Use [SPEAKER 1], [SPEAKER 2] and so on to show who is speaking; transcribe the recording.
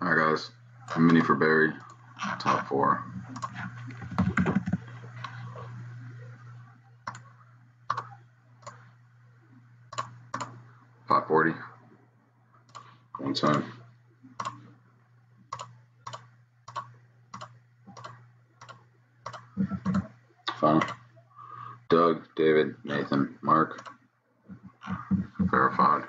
[SPEAKER 1] All right, guys. A mini for Barry. Top four. Five forty. One time. Final. Doug, David, Nathan, Mark. Verified.